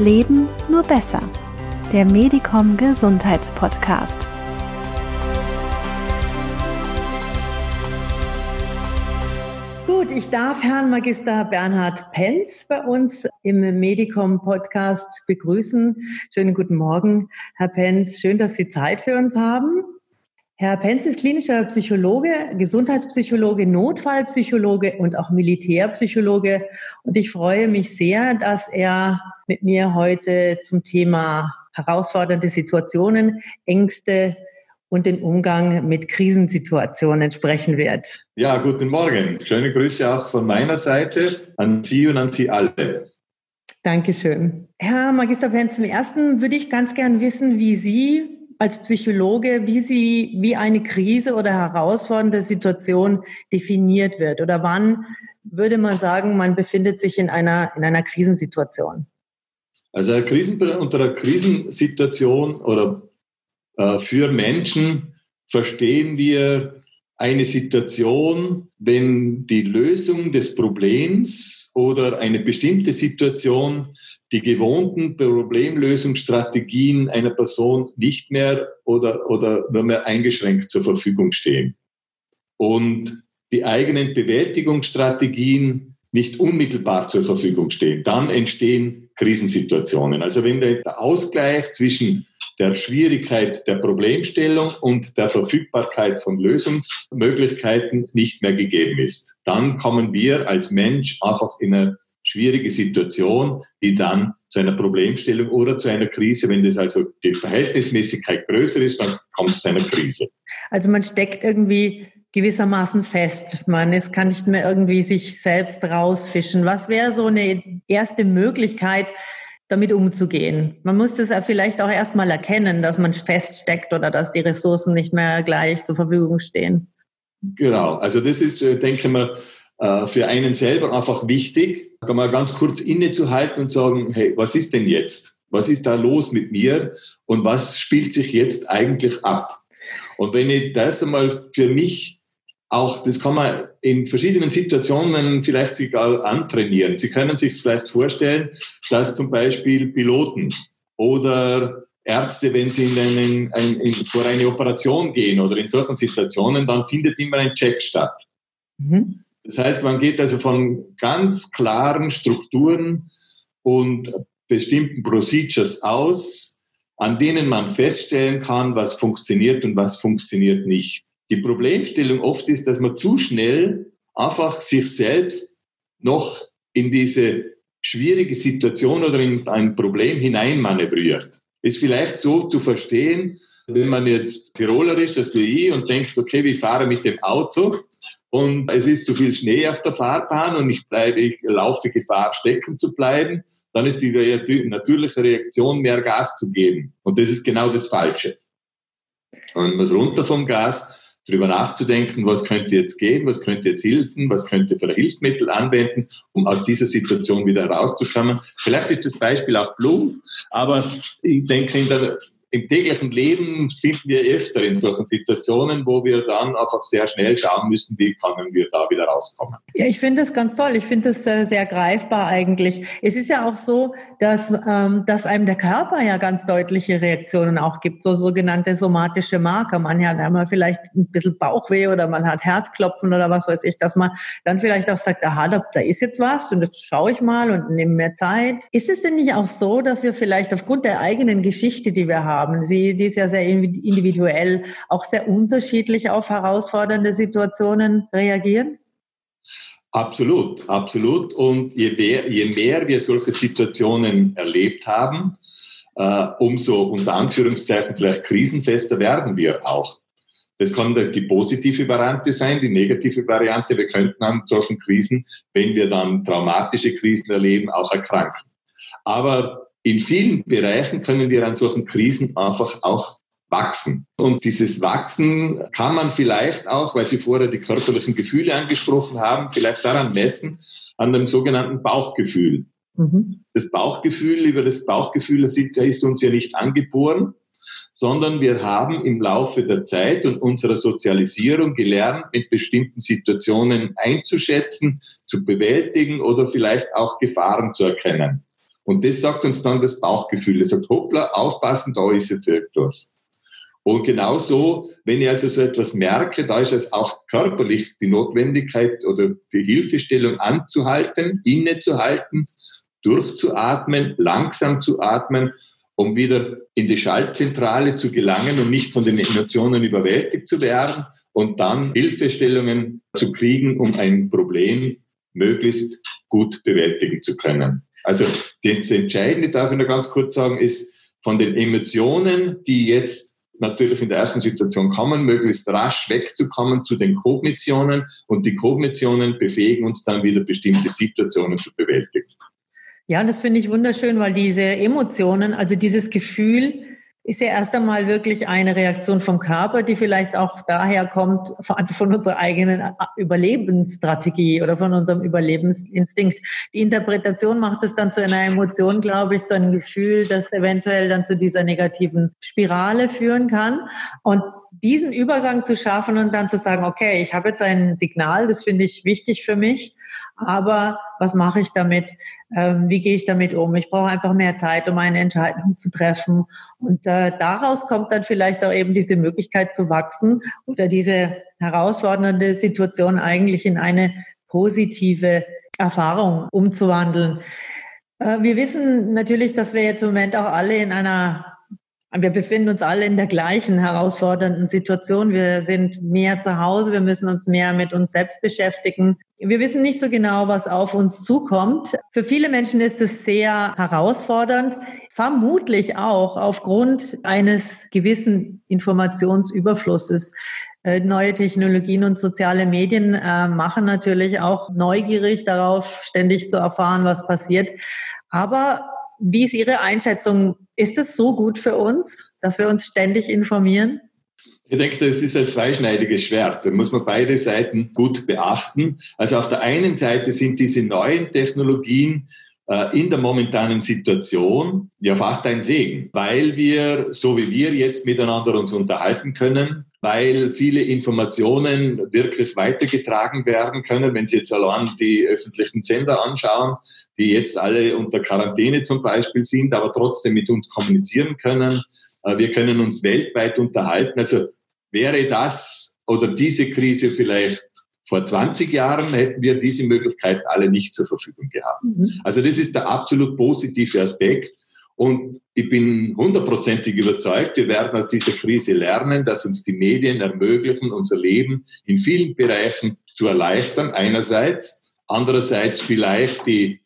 Leben nur besser. Der Medicom Gesundheitspodcast. Gut, ich darf Herrn Magister Bernhard Penz bei uns im Medicom Podcast begrüßen. Schönen guten Morgen, Herr Penz. Schön, dass Sie Zeit für uns haben. Herr Penz ist klinischer Psychologe, Gesundheitspsychologe, Notfallpsychologe und auch Militärpsychologe. Und ich freue mich sehr, dass er mit mir heute zum Thema herausfordernde Situationen, Ängste und den Umgang mit Krisensituationen sprechen wird. Ja, guten Morgen. Schöne Grüße auch von meiner Seite an Sie und an Sie alle. Dankeschön. Herr Magister Penz, zum Ersten würde ich ganz gern wissen, wie Sie als Psychologe, wie sie, wie eine Krise oder herausfordernde Situation definiert wird oder wann würde man sagen, man befindet sich in einer, in einer Krisensituation? Also eine Krisen, unter einer Krisensituation oder äh, für Menschen verstehen wir eine Situation, wenn die Lösung des Problems oder eine bestimmte Situation die gewohnten Problemlösungsstrategien einer Person nicht mehr oder, oder nur mehr eingeschränkt zur Verfügung stehen. Und die eigenen Bewältigungsstrategien nicht unmittelbar zur Verfügung stehen. Dann entstehen Krisensituationen. Also wenn der Ausgleich zwischen der Schwierigkeit der Problemstellung und der Verfügbarkeit von Lösungsmöglichkeiten nicht mehr gegeben ist, dann kommen wir als Mensch einfach in eine schwierige Situation, die dann zu einer Problemstellung oder zu einer Krise, wenn das also die Verhältnismäßigkeit größer ist, dann kommt es zu einer Krise. Also man steckt irgendwie gewissermaßen fest. Man es kann nicht mehr irgendwie sich selbst rausfischen. Was wäre so eine erste Möglichkeit, damit umzugehen? Man muss das ja vielleicht auch erstmal erkennen, dass man feststeckt oder dass die Ressourcen nicht mehr gleich zur Verfügung stehen. Genau, also das ist, äh, denke ich mal, äh, für einen selber einfach wichtig, kann ganz kurz innezuhalten und sagen, hey, was ist denn jetzt? Was ist da los mit mir? Und was spielt sich jetzt eigentlich ab? Und wenn ich das einmal für mich auch, das kann man in verschiedenen Situationen vielleicht sogar antrainieren. Sie können sich vielleicht vorstellen, dass zum Beispiel Piloten oder Ärzte, wenn sie in einen, ein, in, vor eine Operation gehen oder in solchen Situationen, dann findet immer ein Check statt. Mhm. Das heißt, man geht also von ganz klaren Strukturen und bestimmten Procedures aus, an denen man feststellen kann, was funktioniert und was funktioniert nicht. Die Problemstellung oft ist, dass man zu schnell einfach sich selbst noch in diese schwierige Situation oder in ein Problem hineinmanövriert. Ist vielleicht so zu verstehen, wenn man jetzt Tiroler ist, das wie ich, und denkt, okay, wir fahren mit dem Auto und es ist zu viel Schnee auf der Fahrbahn und ich bleibe, ich laufe Gefahr, stecken zu bleiben, dann ist die natürliche Reaktion, mehr Gas zu geben. Und das ist genau das Falsche. Und was runter vom Gas, darüber nachzudenken, was könnte jetzt gehen, was könnte jetzt helfen, was könnte für Hilfsmittel anwenden, um aus dieser Situation wieder rauszukommen. Vielleicht ist das Beispiel auch Blum, aber ich denke, in der im täglichen Leben sind wir öfter in solchen Situationen, wo wir dann einfach sehr schnell schauen müssen, wie können wir da wieder rauskommen. Ja, ich finde das ganz toll. Ich finde das äh, sehr greifbar eigentlich. Es ist ja auch so, dass, ähm, dass einem der Körper ja ganz deutliche Reaktionen auch gibt, so sogenannte somatische Marker. Man hat einmal vielleicht ein bisschen Bauchweh oder man hat Herzklopfen oder was weiß ich, dass man dann vielleicht auch sagt, aha, da, da ist jetzt was und jetzt schaue ich mal und nehme mehr Zeit. Ist es denn nicht auch so, dass wir vielleicht aufgrund der eigenen Geschichte, die wir haben, haben. Sie, die ist ja sehr individuell, auch sehr unterschiedlich auf herausfordernde Situationen reagieren? Absolut, absolut. Und je mehr, je mehr wir solche Situationen erlebt haben, äh, umso unter Anführungszeichen vielleicht krisenfester werden wir auch. Das kann die positive Variante sein, die negative Variante. Wir könnten an solchen Krisen, wenn wir dann traumatische Krisen erleben, auch erkranken. Aber in vielen Bereichen können wir an solchen Krisen einfach auch wachsen. Und dieses Wachsen kann man vielleicht auch, weil Sie vorher die körperlichen Gefühle angesprochen haben, vielleicht daran messen, an dem sogenannten Bauchgefühl. Mhm. Das Bauchgefühl, über das Bauchgefühl ist uns ja nicht angeboren, sondern wir haben im Laufe der Zeit und unserer Sozialisierung gelernt, mit bestimmten Situationen einzuschätzen, zu bewältigen oder vielleicht auch Gefahren zu erkennen. Und das sagt uns dann das Bauchgefühl. Es sagt, hoppla, aufpassen, da ist jetzt etwas. Und genauso, wenn ich also so etwas merke, da ist es auch körperlich die Notwendigkeit oder die Hilfestellung anzuhalten, innezuhalten, durchzuatmen, langsam zu atmen, um wieder in die Schaltzentrale zu gelangen und nicht von den Emotionen überwältigt zu werden und dann Hilfestellungen zu kriegen, um ein Problem möglichst gut bewältigen zu können. Also das Entscheidende, darf ich noch ganz kurz sagen, ist von den Emotionen, die jetzt natürlich in der ersten Situation kommen, möglichst rasch wegzukommen zu den Kognitionen und die Kognitionen befähigen uns dann wieder bestimmte Situationen zu bewältigen. Ja, das finde ich wunderschön, weil diese Emotionen, also dieses Gefühl, ist ja erst einmal wirklich eine Reaktion vom Körper, die vielleicht auch daher kommt, von unserer eigenen Überlebensstrategie oder von unserem Überlebensinstinkt. Die Interpretation macht es dann zu einer Emotion, glaube ich, zu einem Gefühl, das eventuell dann zu dieser negativen Spirale führen kann. Und diesen Übergang zu schaffen und dann zu sagen, okay, ich habe jetzt ein Signal, das finde ich wichtig für mich aber was mache ich damit? Ähm, wie gehe ich damit um? Ich brauche einfach mehr Zeit, um eine Entscheidung zu treffen. Und äh, daraus kommt dann vielleicht auch eben diese Möglichkeit zu wachsen oder diese herausfordernde Situation eigentlich in eine positive Erfahrung umzuwandeln. Äh, wir wissen natürlich, dass wir jetzt im Moment auch alle in einer wir befinden uns alle in der gleichen herausfordernden Situation. Wir sind mehr zu Hause, wir müssen uns mehr mit uns selbst beschäftigen. Wir wissen nicht so genau, was auf uns zukommt. Für viele Menschen ist es sehr herausfordernd, vermutlich auch aufgrund eines gewissen Informationsüberflusses. Äh, neue Technologien und soziale Medien äh, machen natürlich auch neugierig darauf, ständig zu erfahren, was passiert. Aber wie ist Ihre Einschätzung? Ist es so gut für uns, dass wir uns ständig informieren? Ich denke, das ist ein zweischneidiges Schwert. Da muss man beide Seiten gut beachten. Also auf der einen Seite sind diese neuen Technologien äh, in der momentanen Situation ja fast ein Segen, weil wir, so wie wir jetzt miteinander uns unterhalten können, weil viele Informationen wirklich weitergetragen werden können. Wenn Sie jetzt allein die öffentlichen Sender anschauen, die jetzt alle unter Quarantäne zum Beispiel sind, aber trotzdem mit uns kommunizieren können. Äh, wir können uns weltweit unterhalten. Also wäre das oder diese Krise vielleicht vor 20 Jahren hätten wir diese Möglichkeit alle nicht zur Verfügung gehabt. Mhm. Also das ist der absolut positive Aspekt. Und ich bin hundertprozentig überzeugt, wir werden aus dieser Krise lernen, dass uns die Medien ermöglichen, unser Leben in vielen Bereichen zu erleichtern, einerseits. Andererseits vielleicht die,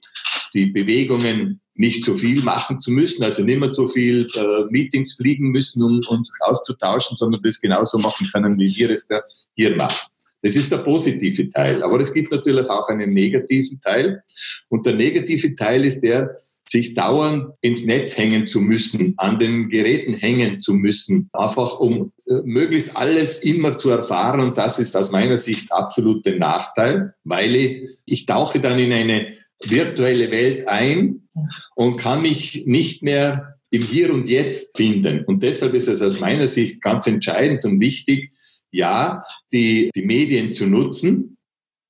die Bewegungen nicht so viel machen zu müssen, also nicht mehr so viel äh, Meetings fliegen müssen, um uns auszutauschen, sondern das genauso machen können, wie wir es da hier machen. Das ist der positive Teil. Aber es gibt natürlich auch einen negativen Teil. Und der negative Teil ist der, sich dauernd ins Netz hängen zu müssen, an den Geräten hängen zu müssen, einfach um äh, möglichst alles immer zu erfahren. Und das ist aus meiner Sicht absolut der Nachteil, weil ich, ich tauche dann in eine virtuelle Welt ein und kann mich nicht mehr im Hier und Jetzt finden. Und deshalb ist es aus meiner Sicht ganz entscheidend und wichtig, ja, die, die Medien zu nutzen,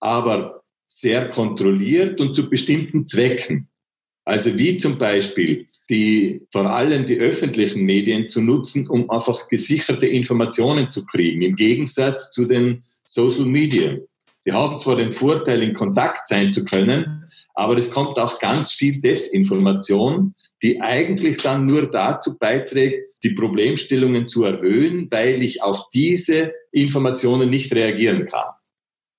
aber sehr kontrolliert und zu bestimmten Zwecken. Also wie zum Beispiel die, vor allem die öffentlichen Medien zu nutzen, um einfach gesicherte Informationen zu kriegen, im Gegensatz zu den Social Media. Die haben zwar den Vorteil, in Kontakt sein zu können, aber es kommt auch ganz viel Desinformation, die eigentlich dann nur dazu beiträgt, die Problemstellungen zu erhöhen, weil ich auf diese Informationen nicht reagieren kann.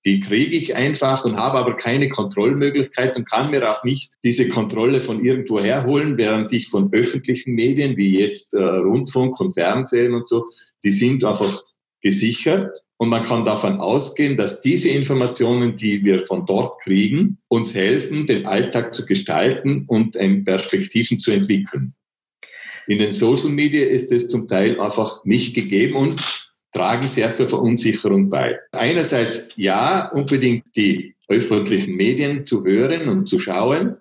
Die kriege ich einfach und habe aber keine Kontrollmöglichkeit und kann mir auch nicht diese Kontrolle von irgendwo herholen, während ich von öffentlichen Medien wie jetzt äh, Rundfunk und Fernsehen und so, die sind einfach gesichert und man kann davon ausgehen, dass diese Informationen, die wir von dort kriegen, uns helfen, den Alltag zu gestalten und Perspektiven zu entwickeln. In den Social Media ist es zum Teil einfach nicht gegeben und tragen sehr zur Verunsicherung bei. Einerseits ja, unbedingt die öffentlichen Medien zu hören und zu schauen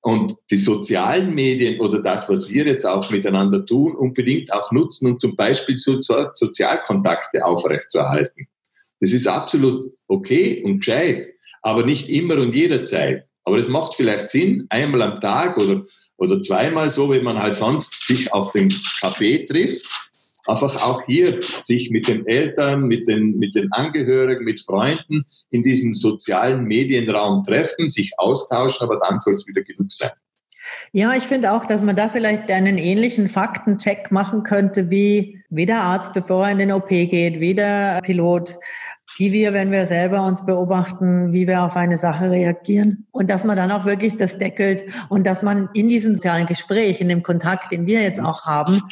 und die sozialen Medien oder das, was wir jetzt auch miteinander tun, unbedingt auch nutzen, um zum Beispiel so Sozialkontakte aufrechtzuerhalten. Das ist absolut okay und gescheit, aber nicht immer und jederzeit. Aber es macht vielleicht Sinn, einmal am Tag oder, oder zweimal so, wenn man halt sonst sich auf den Café trifft, einfach auch hier sich mit den Eltern, mit den, mit den Angehörigen, mit Freunden in diesem sozialen Medienraum treffen, sich austauschen, aber dann soll es wieder genug sein. Ja, ich finde auch, dass man da vielleicht einen ähnlichen Faktencheck machen könnte, wie, wie der Arzt, bevor er in den OP geht, wie der Pilot, wie wir, wenn wir selber uns beobachten, wie wir auf eine Sache reagieren. Und dass man dann auch wirklich das deckelt und dass man in diesem sozialen Gespräch, in dem Kontakt, den wir jetzt auch haben,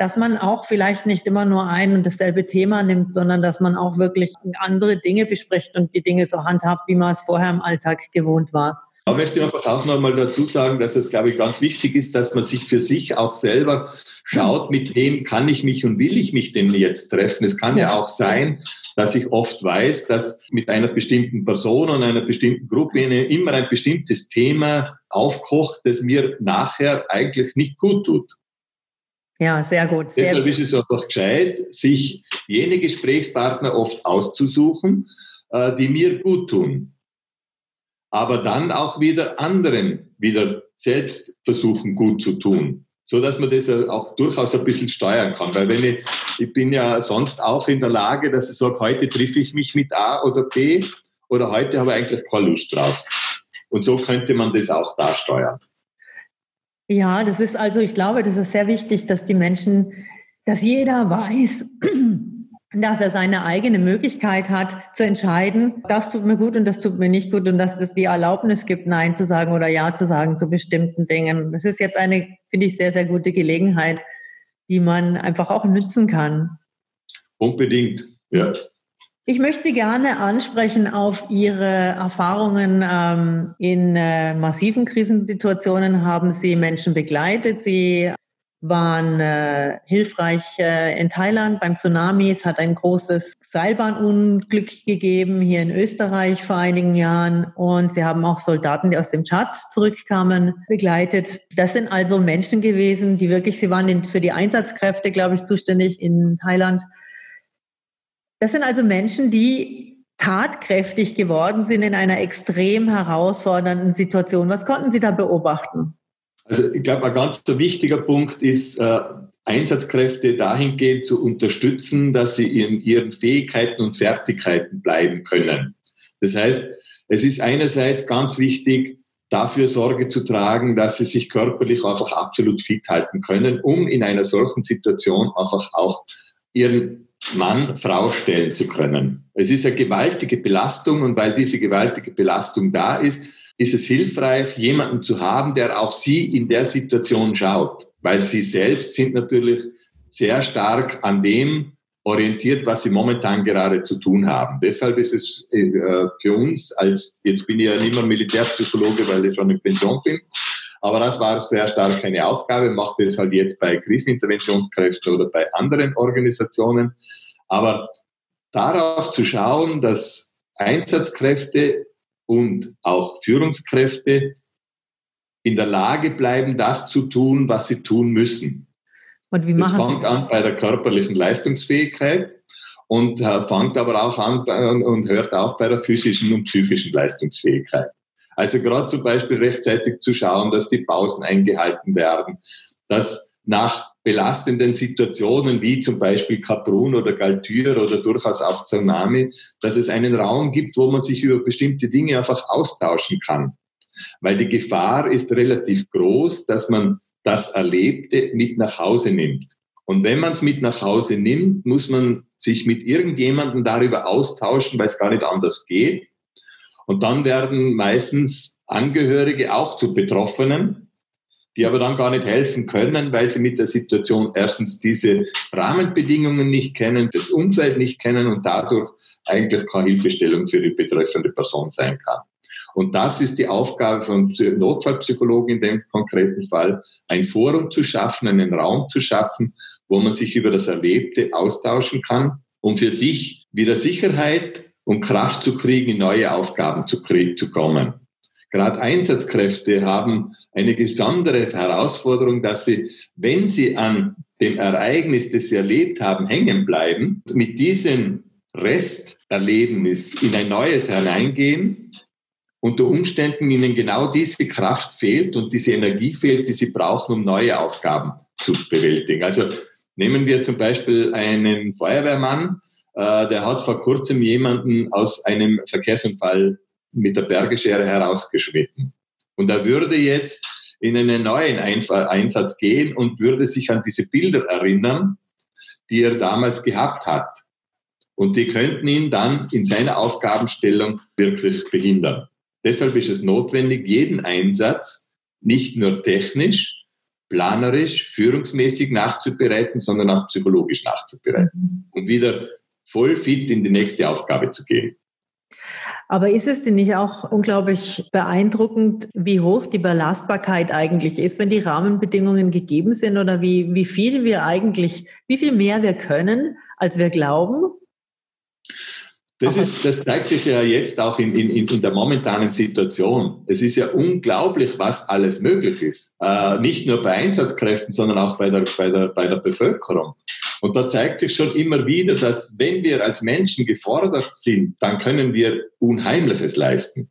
dass man auch vielleicht nicht immer nur ein und dasselbe Thema nimmt, sondern dass man auch wirklich andere Dinge bespricht und die Dinge so handhabt, wie man es vorher im Alltag gewohnt war. Da möchte ich einfach auch nochmal dazu sagen, dass es, glaube ich, ganz wichtig ist, dass man sich für sich auch selber schaut, mit wem kann ich mich und will ich mich denn jetzt treffen. Es kann ja auch sein, dass ich oft weiß, dass mit einer bestimmten Person und einer bestimmten Gruppe immer ein bestimmtes Thema aufkocht, das mir nachher eigentlich nicht gut tut. Ja, sehr gut. Sehr Deshalb gut. ist es einfach gescheit, sich jene Gesprächspartner oft auszusuchen, äh, die mir gut tun aber dann auch wieder anderen wieder selbst versuchen gut zu tun, so dass man das auch durchaus ein bisschen steuern kann. Weil wenn ich, ich bin ja sonst auch in der Lage, dass ich sage, heute treffe ich mich mit A oder B oder heute habe ich eigentlich keine Lust drauf. Und so könnte man das auch da steuern. Ja, das ist also, ich glaube, das ist sehr wichtig, dass die Menschen, dass jeder weiß, dass er seine eigene Möglichkeit hat zu entscheiden, das tut mir gut und das tut mir nicht gut und dass es die Erlaubnis gibt, Nein zu sagen oder Ja zu sagen zu bestimmten Dingen. Das ist jetzt eine, finde ich, sehr, sehr gute Gelegenheit, die man einfach auch nützen kann. Unbedingt, ja. Ich möchte Sie gerne ansprechen auf Ihre Erfahrungen ähm, in äh, massiven Krisensituationen. Haben Sie Menschen begleitet? Sie waren äh, hilfreich äh, in Thailand beim Tsunami. Es hat ein großes Seilbahnunglück gegeben hier in Österreich vor einigen Jahren. Und sie haben auch Soldaten, die aus dem Tschad zurückkamen, begleitet. Das sind also Menschen gewesen, die wirklich, sie waren für die Einsatzkräfte, glaube ich, zuständig in Thailand. Das sind also Menschen, die tatkräftig geworden sind in einer extrem herausfordernden Situation. Was konnten Sie da beobachten? Also ich glaube, ein ganz wichtiger Punkt ist, äh, Einsatzkräfte dahingehend zu unterstützen, dass sie in ihren Fähigkeiten und Fertigkeiten bleiben können. Das heißt, es ist einerseits ganz wichtig, dafür Sorge zu tragen, dass sie sich körperlich einfach absolut fit halten können, um in einer solchen Situation einfach auch ihren Mann, Frau stellen zu können. Es ist eine gewaltige Belastung und weil diese gewaltige Belastung da ist, ist es hilfreich, jemanden zu haben, der auch Sie in der Situation schaut, weil Sie selbst sind natürlich sehr stark an dem orientiert, was Sie momentan gerade zu tun haben. Deshalb ist es äh, für uns als, jetzt bin ich ja nicht mehr Militärpsychologe, weil ich schon in Pension bin, aber das war sehr stark eine Aufgabe, macht es halt jetzt bei Kriseninterventionskräften oder bei anderen Organisationen. Aber darauf zu schauen, dass Einsatzkräfte und auch Führungskräfte in der Lage bleiben, das zu tun, was sie tun müssen. Und wie machen das fängt an bei der körperlichen Leistungsfähigkeit und äh, fängt aber auch an und hört auf bei der physischen und psychischen Leistungsfähigkeit. Also gerade zum Beispiel rechtzeitig zu schauen, dass die Pausen eingehalten werden, dass nach belastenden Situationen wie zum Beispiel Kaprun oder Galtür oder durchaus auch Tsunami, dass es einen Raum gibt, wo man sich über bestimmte Dinge einfach austauschen kann. Weil die Gefahr ist relativ groß, dass man das Erlebte mit nach Hause nimmt. Und wenn man es mit nach Hause nimmt, muss man sich mit irgendjemandem darüber austauschen, weil es gar nicht anders geht. Und dann werden meistens Angehörige auch zu Betroffenen die aber dann gar nicht helfen können, weil sie mit der Situation erstens diese Rahmenbedingungen nicht kennen, das Umfeld nicht kennen und dadurch eigentlich keine Hilfestellung für die betreffende Person sein kann. Und das ist die Aufgabe von Notfallpsychologen in dem konkreten Fall, ein Forum zu schaffen, einen Raum zu schaffen, wo man sich über das Erlebte austauschen kann, um für sich wieder Sicherheit und Kraft zu kriegen, in neue Aufgaben zu, zu kommen. Gerade Einsatzkräfte haben eine besondere Herausforderung, dass sie, wenn sie an dem Ereignis, das sie erlebt haben, hängen bleiben, mit diesem Resterlebnis in ein neues hereingehen unter Umständen ihnen genau diese Kraft fehlt und diese Energie fehlt, die sie brauchen, um neue Aufgaben zu bewältigen. Also nehmen wir zum Beispiel einen Feuerwehrmann, äh, der hat vor kurzem jemanden aus einem Verkehrsunfall mit der Bergeschere herausgeschnitten. Und er würde jetzt in einen neuen Einsatz gehen und würde sich an diese Bilder erinnern, die er damals gehabt hat. Und die könnten ihn dann in seiner Aufgabenstellung wirklich behindern. Deshalb ist es notwendig, jeden Einsatz nicht nur technisch, planerisch, führungsmäßig nachzubereiten, sondern auch psychologisch nachzubereiten, um wieder voll fit in die nächste Aufgabe zu gehen. Aber ist es denn nicht auch unglaublich beeindruckend, wie hoch die Belastbarkeit eigentlich ist, wenn die Rahmenbedingungen gegeben sind oder wie, wie viel wir eigentlich, wie viel mehr wir können, als wir glauben? Das, ist, das zeigt sich ja jetzt auch in, in, in der momentanen Situation. Es ist ja unglaublich, was alles möglich ist. Äh, nicht nur bei Einsatzkräften, sondern auch bei der, bei der, bei der Bevölkerung. Und da zeigt sich schon immer wieder, dass wenn wir als Menschen gefordert sind, dann können wir Unheimliches leisten.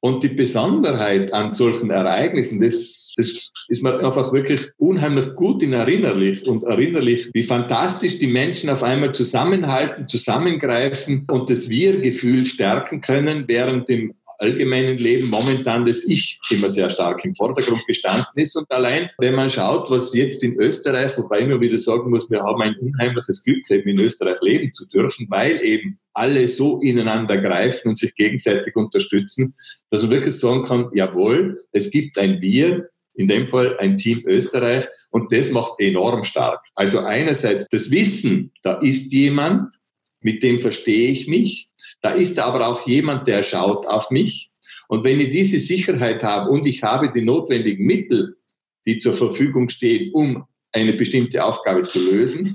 Und die Besonderheit an solchen Ereignissen, das, das ist mir einfach wirklich unheimlich gut in erinnerlich und erinnerlich, wie fantastisch die Menschen auf einmal zusammenhalten, zusammengreifen und das Wir-Gefühl stärken können, während dem allgemeinen Leben momentan das Ich immer sehr stark im Vordergrund gestanden ist. Und allein, wenn man schaut, was jetzt in Österreich, wobei ich mir wieder sagen muss, wir haben ein unheimliches Glück, eben in Österreich leben zu dürfen, weil eben alle so ineinander greifen und sich gegenseitig unterstützen, dass man wirklich sagen kann, jawohl, es gibt ein Wir, in dem Fall ein Team Österreich und das macht enorm stark. Also einerseits das Wissen, da ist jemand, mit dem verstehe ich mich, da ist aber auch jemand, der schaut auf mich. Und wenn ich diese Sicherheit habe und ich habe die notwendigen Mittel, die zur Verfügung stehen, um eine bestimmte Aufgabe zu lösen,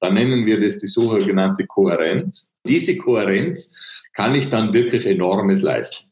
dann nennen wir das die sogenannte Kohärenz. Diese Kohärenz kann ich dann wirklich enormes leisten.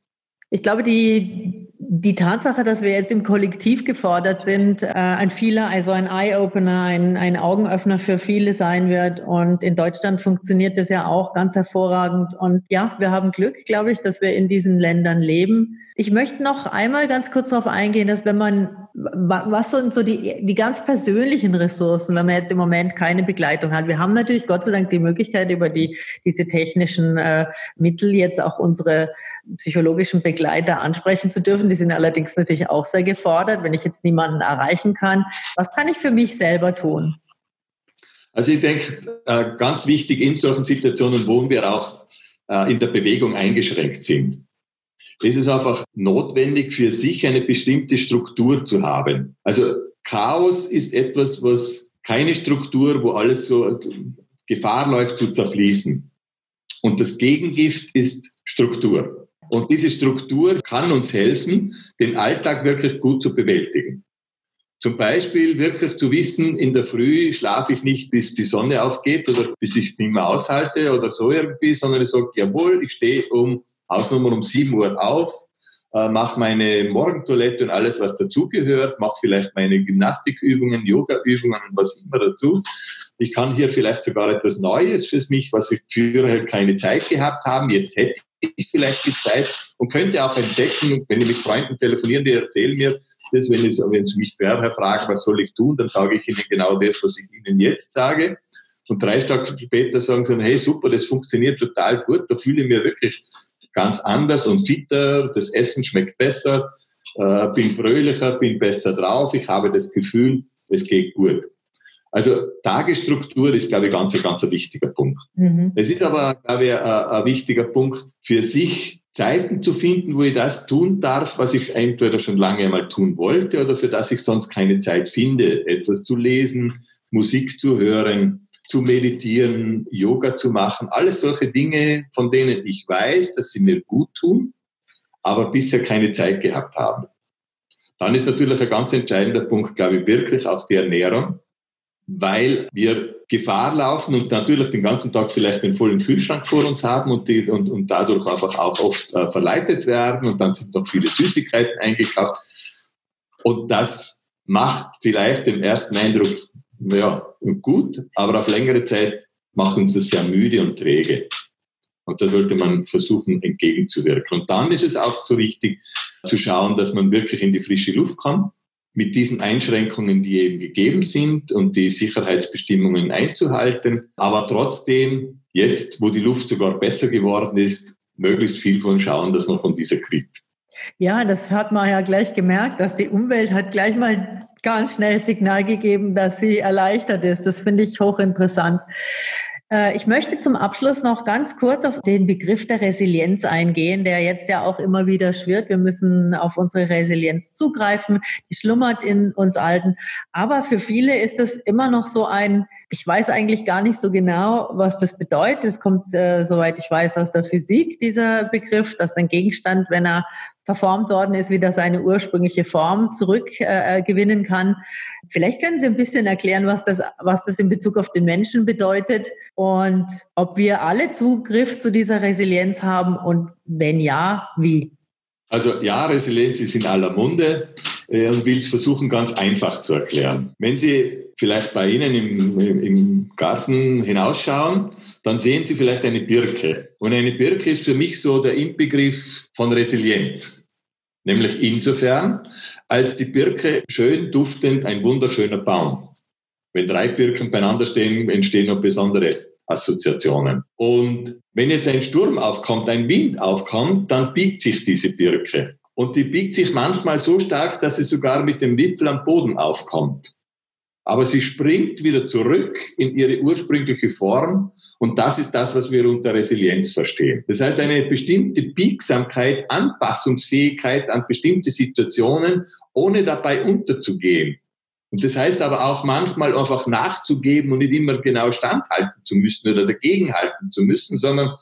Ich glaube, die, die Tatsache, dass wir jetzt im Kollektiv gefordert sind, äh, ein vieler, also ein Eye-Opener, ein, ein Augenöffner für viele sein wird. Und in Deutschland funktioniert das ja auch ganz hervorragend. Und ja, wir haben Glück, glaube ich, dass wir in diesen Ländern leben. Ich möchte noch einmal ganz kurz darauf eingehen, dass wenn man, was sind so die, die ganz persönlichen Ressourcen, wenn man jetzt im Moment keine Begleitung hat. Wir haben natürlich Gott sei Dank die Möglichkeit, über die, diese technischen äh, Mittel jetzt auch unsere psychologischen Begleiter ansprechen zu dürfen. Die sind allerdings natürlich auch sehr gefordert, wenn ich jetzt niemanden erreichen kann. Was kann ich für mich selber tun? Also ich denke, äh, ganz wichtig in solchen Situationen, wo wir auch äh, in der Bewegung eingeschränkt sind es ist einfach notwendig, für sich eine bestimmte Struktur zu haben. Also Chaos ist etwas, was keine Struktur, wo alles so Gefahr läuft zu zerfließen. Und das Gegengift ist Struktur. Und diese Struktur kann uns helfen, den Alltag wirklich gut zu bewältigen. Zum Beispiel wirklich zu wissen, in der Früh schlafe ich nicht, bis die Sonne aufgeht oder bis ich nicht mehr aushalte oder so irgendwie, sondern ich sage, jawohl, ich stehe um Hausnummer um 7 Uhr auf, äh, mache meine Morgentoilette und alles, was dazugehört, mache vielleicht meine Gymnastikübungen, Yogaübungen und was immer dazu. Ich kann hier vielleicht sogar etwas Neues für mich, was ich früher keine Zeit gehabt habe. Jetzt hätte ich vielleicht die Zeit und könnte auch entdecken, wenn ich mit Freunden telefoniere, die erzählen mir das, wenn, ich, wenn sie mich vorher fragen, was soll ich tun, dann sage ich ihnen genau das, was ich ihnen jetzt sage. Und drei Tage später sagen sie, hey super, das funktioniert total gut, da fühle ich mich wirklich ganz anders und fitter, das Essen schmeckt besser, äh, bin fröhlicher, bin besser drauf, ich habe das Gefühl, es geht gut. Also Tagesstruktur ist, glaube ich, ganz, ein ganz wichtiger Punkt. Mhm. Es ist aber, glaube ich, ein, ein wichtiger Punkt für sich, Zeiten zu finden, wo ich das tun darf, was ich entweder schon lange einmal tun wollte oder für das ich sonst keine Zeit finde, etwas zu lesen, Musik zu hören, zu meditieren, Yoga zu machen, alles solche Dinge, von denen ich weiß, dass sie mir gut tun, aber bisher keine Zeit gehabt haben. Dann ist natürlich ein ganz entscheidender Punkt, glaube ich, wirklich auch die Ernährung, weil wir Gefahr laufen und natürlich den ganzen Tag vielleicht den vollen Kühlschrank vor uns haben und, die, und, und dadurch einfach auch oft äh, verleitet werden und dann sind noch viele Süßigkeiten eingekauft. Und das macht vielleicht den ersten Eindruck ja, gut, aber auf längere Zeit macht uns das sehr müde und träge. Und da sollte man versuchen, entgegenzuwirken. Und dann ist es auch so wichtig zu schauen, dass man wirklich in die frische Luft kommt, mit diesen Einschränkungen, die eben gegeben sind und die Sicherheitsbestimmungen einzuhalten. Aber trotzdem, jetzt, wo die Luft sogar besser geworden ist, möglichst viel von schauen, dass man von dieser kriegt. Ja, das hat man ja gleich gemerkt, dass die Umwelt hat gleich mal ganz schnell Signal gegeben, dass sie erleichtert ist. Das finde ich hochinteressant. Äh, ich möchte zum Abschluss noch ganz kurz auf den Begriff der Resilienz eingehen, der jetzt ja auch immer wieder schwirrt. Wir müssen auf unsere Resilienz zugreifen. Die schlummert in uns Alten. Aber für viele ist es immer noch so ein, ich weiß eigentlich gar nicht so genau, was das bedeutet. Es kommt, äh, soweit ich weiß, aus der Physik, dieser Begriff, dass ein Gegenstand, wenn er verformt worden ist, wieder seine ursprüngliche Form zurückgewinnen äh, kann. Vielleicht können Sie ein bisschen erklären, was das, was das in Bezug auf den Menschen bedeutet und ob wir alle Zugriff zu dieser Resilienz haben und wenn ja, wie? Also ja, Resilienz ist in aller Munde äh, und will es versuchen, ganz einfach zu erklären. Wenn Sie vielleicht bei Ihnen im, im Garten hinausschauen, dann sehen Sie vielleicht eine Birke. Und eine Birke ist für mich so der Inbegriff von Resilienz. Nämlich insofern, als die Birke schön duftend ein wunderschöner Baum. Wenn drei Birken beieinander stehen, entstehen noch besondere Assoziationen. Und wenn jetzt ein Sturm aufkommt, ein Wind aufkommt, dann biegt sich diese Birke. Und die biegt sich manchmal so stark, dass sie sogar mit dem Wipfel am Boden aufkommt. Aber sie springt wieder zurück in ihre ursprüngliche Form. Und das ist das, was wir unter Resilienz verstehen. Das heißt, eine bestimmte Biegsamkeit, Anpassungsfähigkeit an bestimmte Situationen, ohne dabei unterzugehen. Und das heißt aber auch manchmal einfach nachzugeben und nicht immer genau standhalten zu müssen oder dagegenhalten zu müssen, sondern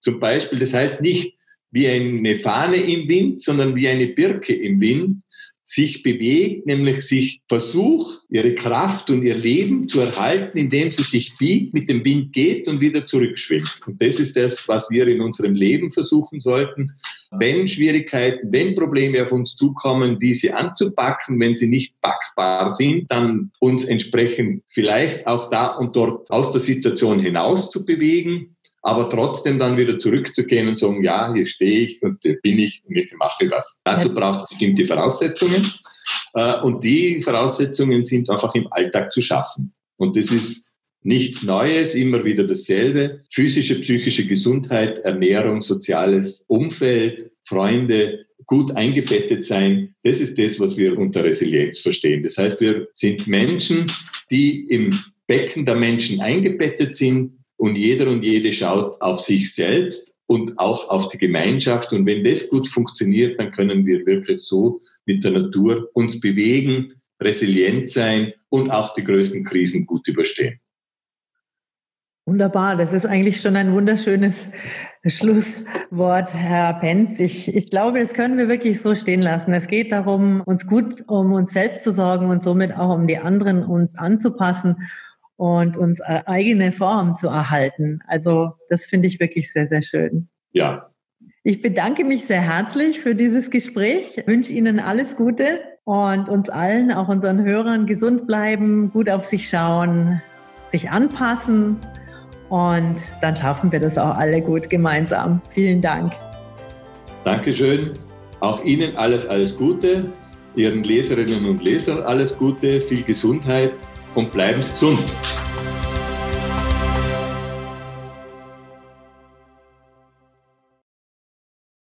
zum Beispiel, das heißt nicht wie eine Fahne im Wind, sondern wie eine Birke im Wind, sich bewegt, nämlich sich versucht, ihre Kraft und ihr Leben zu erhalten, indem sie sich biegt, mit dem Wind geht und wieder zurückschwimmt. Und das ist das, was wir in unserem Leben versuchen sollten. Wenn Schwierigkeiten, wenn Probleme auf uns zukommen, diese anzupacken, wenn sie nicht packbar sind, dann uns entsprechend vielleicht auch da und dort aus der Situation hinaus zu bewegen aber trotzdem dann wieder zurückzugehen und sagen, ja, hier stehe ich und hier bin ich und ich mache was. Dazu braucht es bestimmte Voraussetzungen äh, und die Voraussetzungen sind einfach im Alltag zu schaffen. Und das ist nichts Neues, immer wieder dasselbe. Physische, psychische Gesundheit, Ernährung, soziales Umfeld, Freunde, gut eingebettet sein, das ist das, was wir unter Resilienz verstehen. Das heißt, wir sind Menschen, die im Becken der Menschen eingebettet sind, und jeder und jede schaut auf sich selbst und auch auf die Gemeinschaft. Und wenn das gut funktioniert, dann können wir wirklich so mit der Natur uns bewegen, resilient sein und auch die größten Krisen gut überstehen. Wunderbar, das ist eigentlich schon ein wunderschönes Schlusswort, Herr Penz. Ich, ich glaube, das können wir wirklich so stehen lassen. Es geht darum, uns gut um uns selbst zu sorgen und somit auch um die anderen uns anzupassen und unsere eigene Form zu erhalten. Also das finde ich wirklich sehr, sehr schön. Ja. Ich bedanke mich sehr herzlich für dieses Gespräch, ich wünsche Ihnen alles Gute und uns allen, auch unseren Hörern, gesund bleiben, gut auf sich schauen, sich anpassen und dann schaffen wir das auch alle gut gemeinsam. Vielen Dank. Dankeschön. Auch Ihnen alles, alles Gute. Ihren Leserinnen und Lesern alles Gute, viel Gesundheit und bleiben Sie gesund.